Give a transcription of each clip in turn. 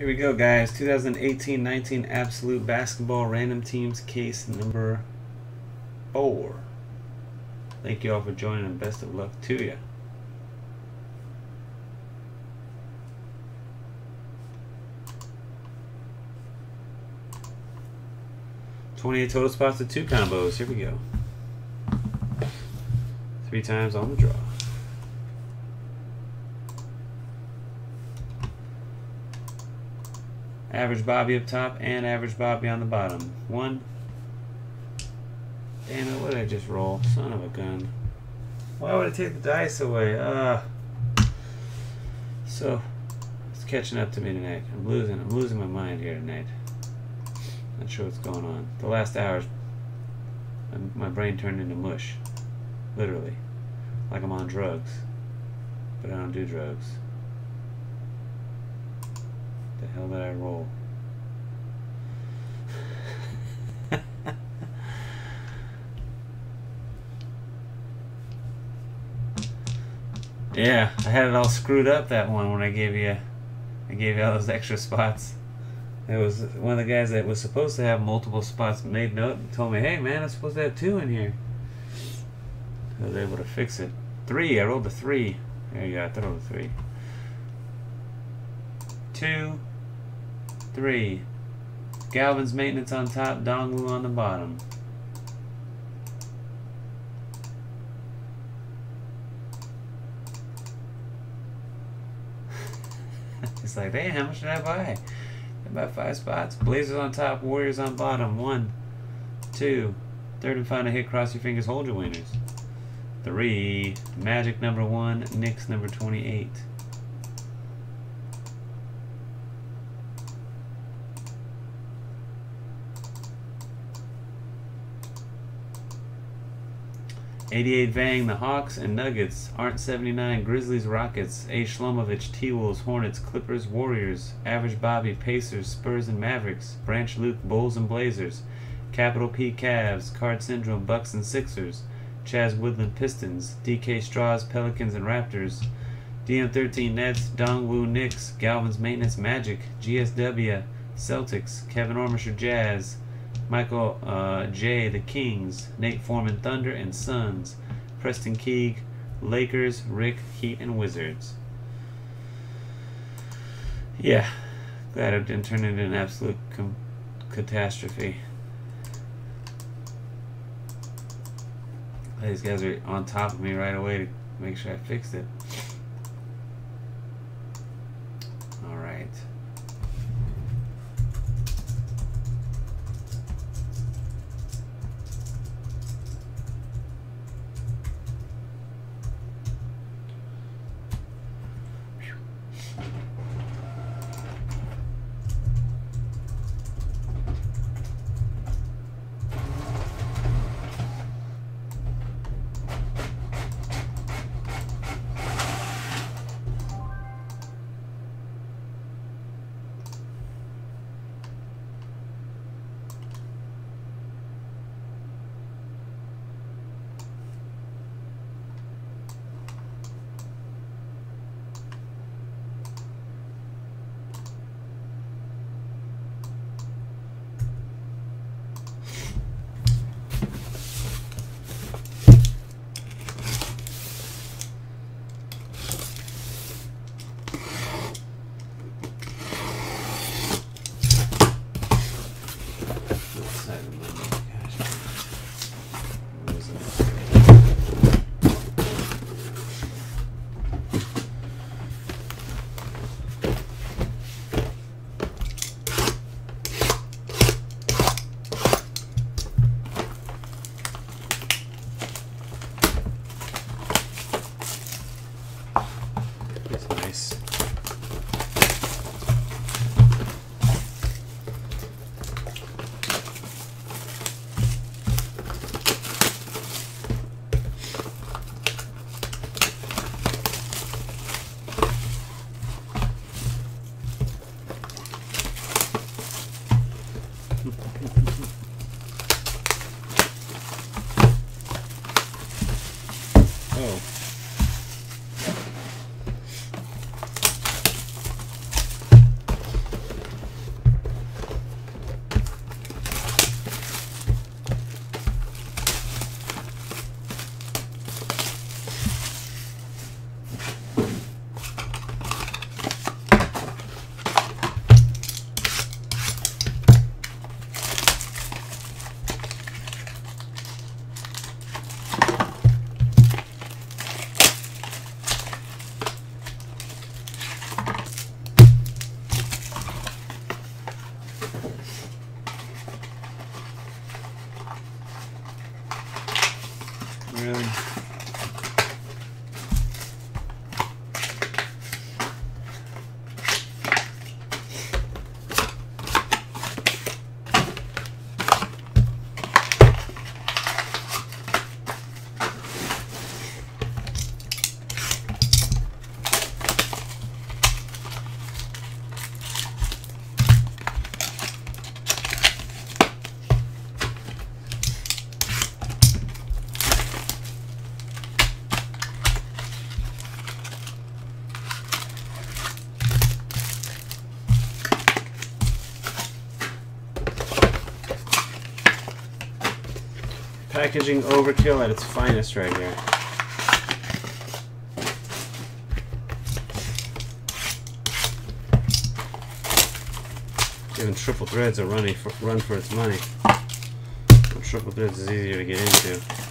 Here we go, guys. 2018-19 Absolute Basketball Random Teams case number four. Thank you all for joining and best of luck to you. Twenty-eight total spots to two combos. Here we go. Three times on the draw. Average Bobby up top and average Bobby on the bottom. One. Damn it, what did I just roll? Son of a gun. Why would I take the dice away? Uh, so, it's catching up to me tonight. I'm losing, I'm losing my mind here tonight. Not sure what's going on. The last hours, my brain turned into mush. Literally. Like I'm on drugs. But I don't do drugs the hell did I roll? yeah, I had it all screwed up that one when I gave you I gave you all those extra spots. It was one of the guys that was supposed to have multiple spots made note and told me, hey man, I'm supposed to have two in here. I was able to fix it. Three, I rolled a three. There you go, I it was three. Two, Three. Galvin's maintenance on top, Dongwu on the bottom. it's like, hey, how much did I buy? I bought five spots. Blazers on top, Warriors on bottom. One, two, third and final hit, cross your fingers, hold your winners. Three. Magic number one, Knicks number 28. 88 Vang, the Hawks and Nuggets. Art 79, Grizzlies, Rockets. A. Shlomovich, T-Wolves, Hornets, Clippers, Warriors. Average Bobby, Pacers, Spurs and Mavericks. Branch Luke, Bulls and Blazers. Capital P, Cavs. Card Syndrome, Bucks and Sixers. Chaz Woodland, Pistons. DK Straws, Pelicans and Raptors. DM13 Nets, Dongwu Knicks, Galvin's Maintenance Magic, GSW, Celtics, Kevin Ormisher Jazz, Michael uh, J, the Kings, Nate Foreman, Thunder and Suns, Preston Keeg, Lakers, Rick, Heat, and Wizards. Yeah, glad it didn't turn into an absolute catastrophe. These guys are on top of me right away to make sure I fixed it. Packaging overkill at its finest right here. Giving triple threads a runny for, run for its money. triple threads is easier to get into.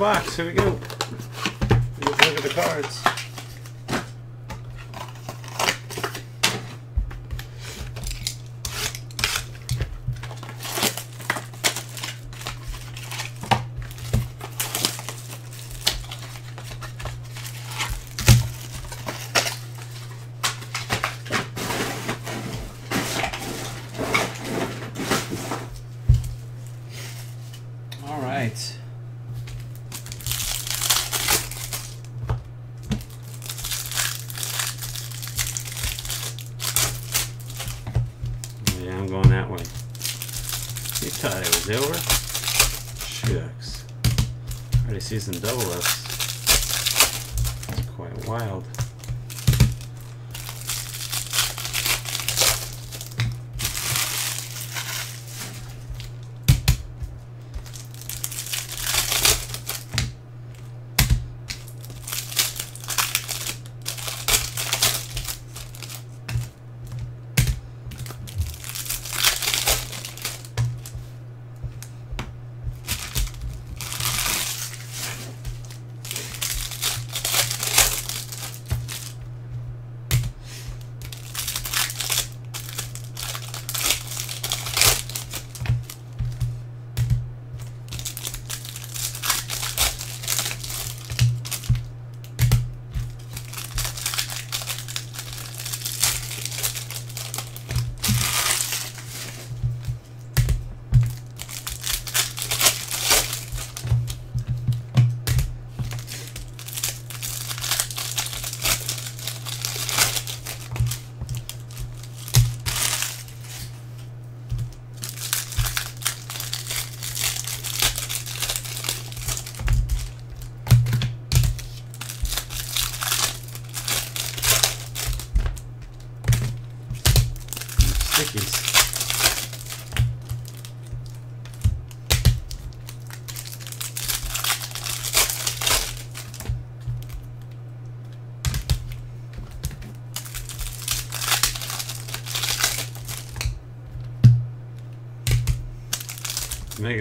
Box. Here we go. Look at the cards. All right. Yeah, I'm going that way. You thought it was over? Shucks. Some double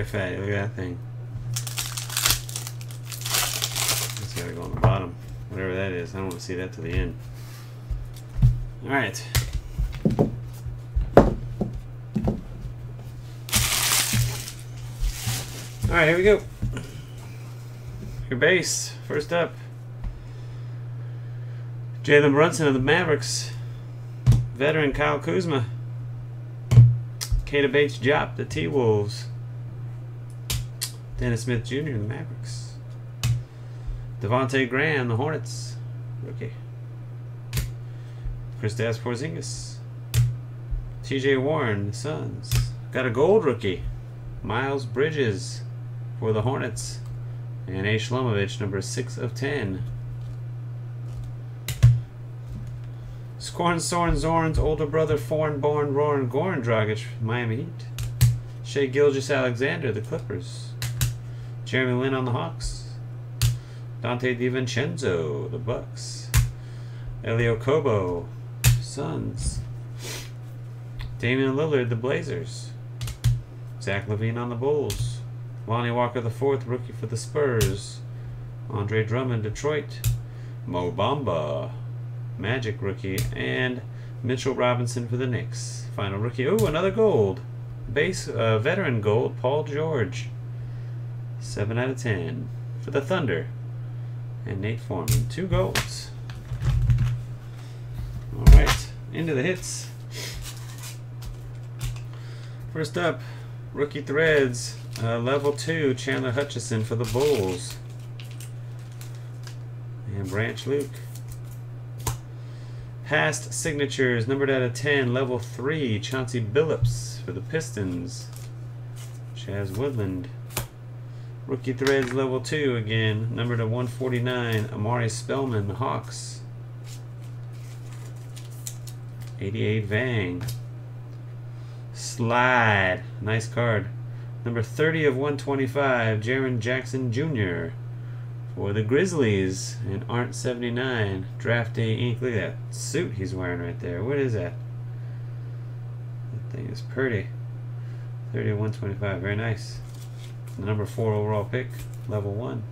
fat. Look at that thing. It's gotta go on the bottom. Whatever that is. I don't want to see that to the end. Alright. Alright, here we go. Your base. First up. Jalen Brunson of the Mavericks. Veteran Kyle Kuzma. Keita Bates-Diop, the T Wolves. Dennis Smith Jr., the Mavericks. Devonte Graham, the Hornets. Rookie. Kristaps Porzingis. TJ Warren, the Suns. Got a gold rookie. Miles Bridges for the Hornets. And A. Shlomovich, number 6 of 10. Scorn Soren Zorn's older brother, foreign born Roran Goran Dragic, Miami Heat. Shai Gilgeous-Alexander, the Clippers. Jeremy Lin on the Hawks. Donte DiVincenzo, the Bucks. Elie Okobo, Suns. Damian Lillard, the Blazers. Zach LaVine on the Bulls. Lonnie Walker the fourth, rookie for the Spurs. Andre Drummond, Detroit. Mo Bamba, Magic rookie, and Mitchell Robinson for the Knicks. Final rookie. Oh, another gold. Base uh, veteran gold, Paul George. 7 out of 10 for the Thunder. And Nate Foreman. Two goals. Alright, into the hits. First up, rookie threads. Uh, level 2, Chandler Hutchison for the Bulls. And Branch Luke. Past signatures, numbered out of 10, level 3, Chauncey Billups for the Pistons. Chaz Woodland. Rookie Threads, level 2 again, number to 149, Omari Spellman, the Hawks. 88 Vang. Slide, nice card. Number 30 of 125, Jaren Jackson Jr. for the Grizzlies and Art 79. Draft Day Ink. Look at that suit he's wearing right there. What is that? That thing is pretty. 30 of 125. Very nice. The number 4 overall pick. Level 1.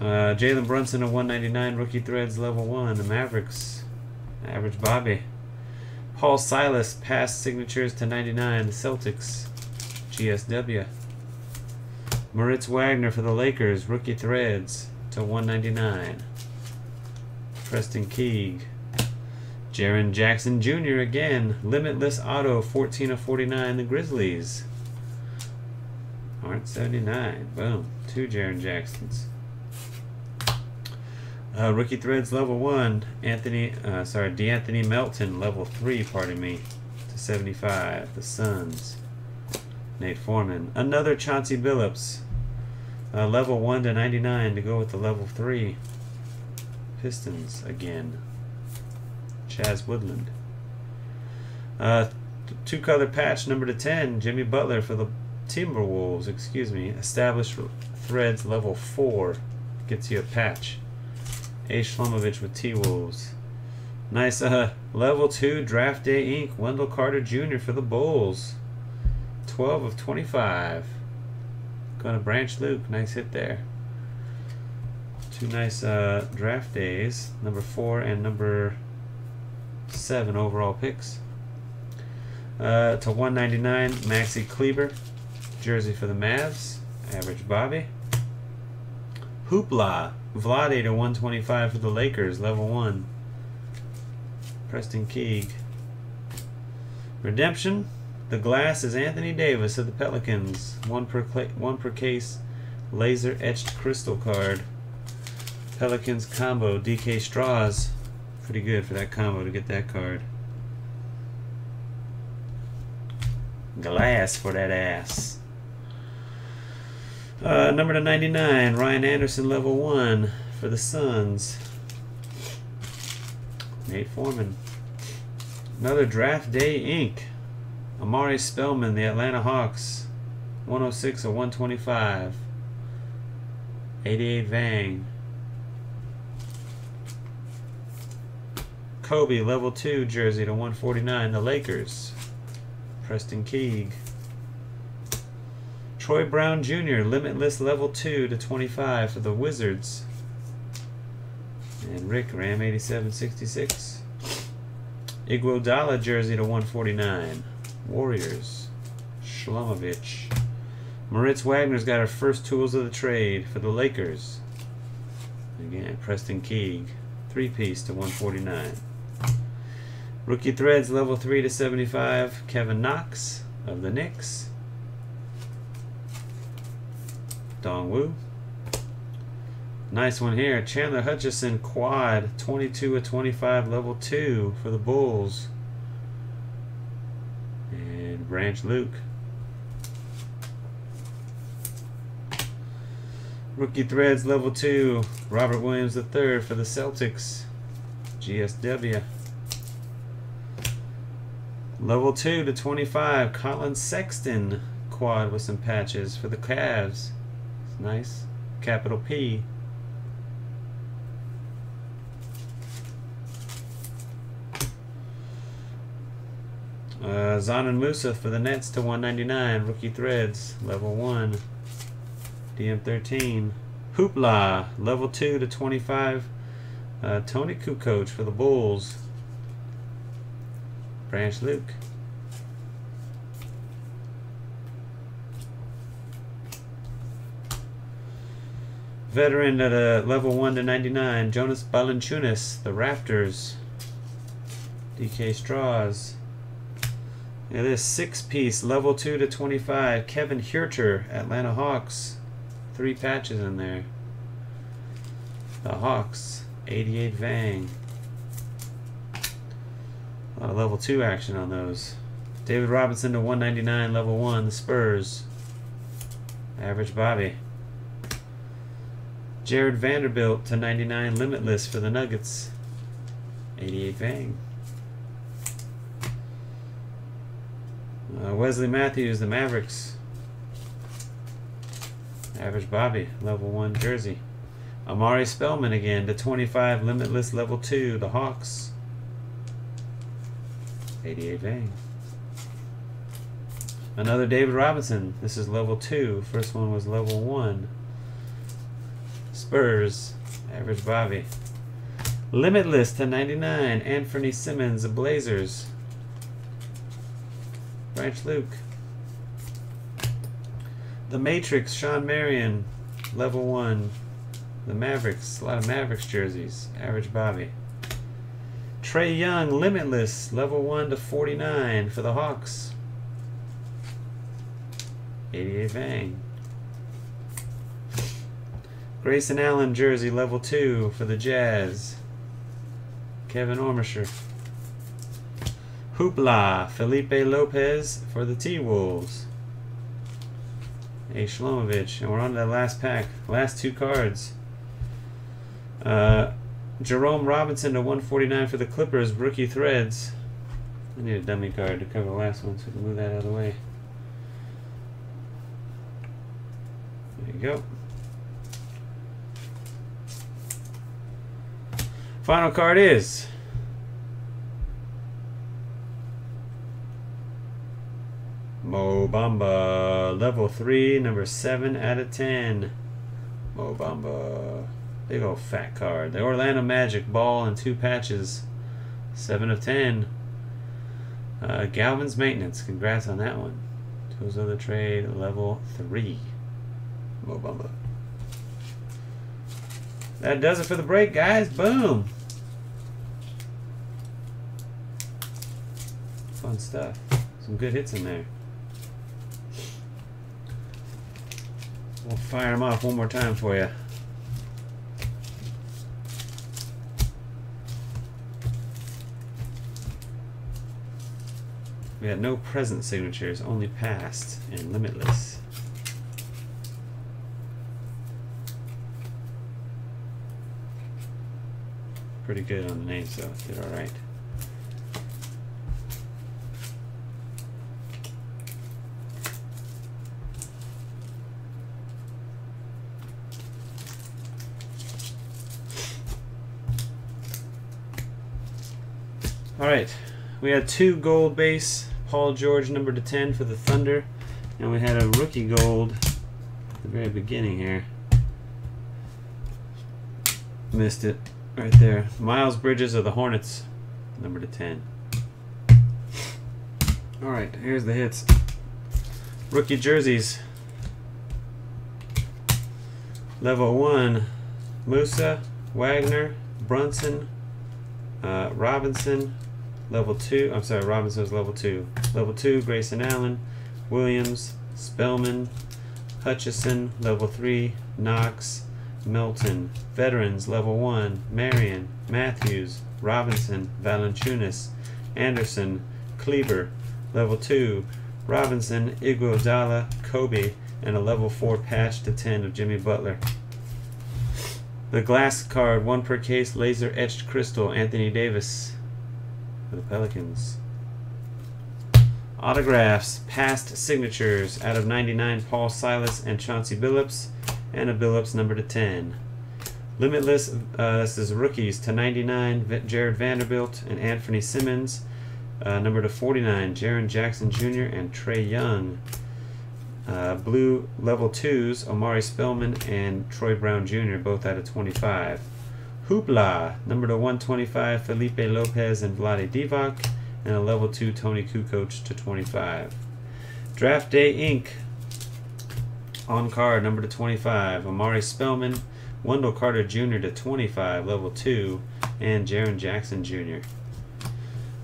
Uh, Jalen Brunson of 199. Rookie Threads. Level 1. The Mavericks. Average Bobby. Paul Silas, past signatures to 99, the Celtics, GSW. Moritz Wagner for the Lakers, rookie threads to 199. Preston Keeg. Jaren Jackson Jr. again, limitless auto, 14 of 49, the Grizzlies. Art 79. Boom. Two Jaren Jacksons. Uh, rookie threads level one. Anthony, uh, sorry, De'Anthony Melton level three. Pardon me, to seventy-five. The Suns. Nate Foreman. Another Chauncey Billups. Uh, level one to ninety-nine to go with the level three. Pistons again. Chaz Woodland. Uh, two color patch number to ten. Jimmy Butler for the Timberwolves. Excuse me. Established threads level four. Gets you a patch. A. Shlomovich with T Wolves. Nice uh, level 2 draft day ink. Wendell Carter Jr. for the Bulls. 12 of 25. Gonna branch Luke. Nice hit there. Two nice uh, draft days. Number 4 and number 7 overall picks. Uh, to 199, Maxi Kleber. Jersey for the Mavs. Average Bobby. Hoopla. Vlade to 125 for the Lakers, level 1. Preston Keeg. Redemption. The glass is Anthony Davis of the Pelicans. One per one per case, laser etched crystal card. Pelicans combo. DK Straws. Pretty good for that combo to get that card. Glass for that ass. Uh, number to 99, Ryan Anderson, level 1 for the Suns. Nate Foreman. Another draft day ink. Omari Spellman, the Atlanta Hawks. 106 or 125. 88 Vang. Kobe, level 2 jersey to 149, the Lakers. Preston Keeg. Troy Brown Jr., Limitless Level 2 to 25 for the Wizards. And Rick, Ram 8766. Iguodala jersey to 149. Warriors. Shlomovich. Moritz Wagner's got our first tools of the trade for the Lakers. Again, Preston Keeg. Three piece to 149. Rookie Threads level 3 to 75. Kevin Knox of the Knicks. Dong Wu. Nice one here. Chandler Hutchison quad 22 of 25 level 2 for the Bulls. And Branch Luke. Rookie Threads level 2. Robert Williams III for the Celtics. GSW. Level 2 to 25. Collin Sexton quad with some patches for the Cavs. Nice. Capital P. Uh, and Musa for the Nets to 199. Rookie Threads, level 1. DM13. Hoopla, level 2 to 25. Uh, Toni Kukoc for the Bulls. Branch Luke. Veteran at a level 1 to 99. Jonas Valanciunas, the Raptors. DK Straws. This six piece, level 2 to 25. Kevin Huerter, Atlanta Hawks. Three patches in there. The Hawks, 88 Vang. A lot of level 2 action on those. David Robinson to 199, level 1. The Spurs. Average Bobby. Jarred Vanderbilt to 99, limitless for the Nuggets. 88 Vang. Uh, Wesley Matthews, the Mavericks. Average Bobby, level 1 jersey. Omari Spellman again to 25, limitless level 2, the Hawks. 88 Vang. Another David Robinson. This is level 2. First one was level 1. Spurs. Average Bobby. Limitless to 99. Anthony Simons, Blazers. Branch Luke. The Matrix, Shawn Marion, level 1. The Mavericks, a lot of Mavericks jerseys. Average Bobby. Trae Young, Limitless, level 1 to 49 for the Hawks. 88 Vang. Grayson Allen jersey, level 2 for the Jazz. Kevin Ormisher. Hoopla, Felipe Lopez for the T-Wolves. A Shlomovich. And we're on to that last pack. Last two cards. Uh, Jerome Robinson to 149 for the Clippers. Rookie threads. I need a dummy card to cover the last one so we can move that out of the way. There you go. Final card is Mo Bamba, level 3, number 7 out of 10. Mo Bamba. Big old fat card. The Orlando Magic ball and two patches. 7 of 10. Uh, Galvin's Maintenance. Congrats on that one. Tools of the Trade, level 3. Mo Bamba. That does it for the break, guys. Boom. Stuff. Some good hits in there. We'll fire them off one more time for you. We had no present signatures, only past and limitless. Pretty good on the name, so did alright. All right, we had two gold base. Paul George number to 10 for the Thunder. And we had a rookie gold at the very beginning here. Missed it right there. Miles Bridges of the Hornets, number to 10. All right, here's the hits. Rookie jerseys. Level 1, Musa, Wagner, Brunson, uh, Robinson. Level 2, I'm sorry, Robinson was level 2. Level 2, Grayson Allen, Williams, Spellman, Hutchison. Level 3, Knox, Melton. Veterans, level 1, Marion, Matthews, Robinson, Valanciunas, Anderson, Kleber. Level 2, Robinson, Iguodala, Kobe, and a level 4 patch to 10 of Jimmy Butler. The glass card, one per case, laser etched crystal, Anthony Davis for the Pelicans. Autographs, past signatures, out of 99, Paul Silas and Chauncey Billups, and a Billups number to 10. Limitless, uh, this is rookies to 99, Jarred Vanderbilt and Anthony Simons. Uh, number to 49, Jaren Jackson Jr. and Trae Young. Uh, blue level 2s, Omari Spellman and Troy Brown Jr., both out of 25. Hoopla, number to 125, Felipe Lopez and Vlade Divac, and a level 2 Toni Kukoc to 25. Draft Day Ink. On card, number to 25, Omari Spellman, Wendell Carter Jr. to 25, level 2, and Jaren Jackson Jr.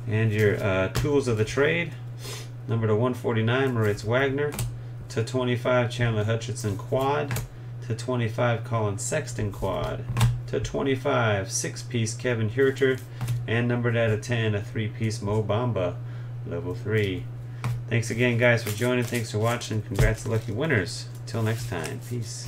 And your uh, tools of the trade, number to 149, Moritz Wagner, to 25, Chandler Hutchison quad, to 25, Collin Sexton quad, to 25, six piece Kevin Huerter, and numbered out of 10, a three piece Mo Bamba, level 3. Thanks again, guys, for joining. Thanks for watching. Congrats to lucky winners. Until next time, peace.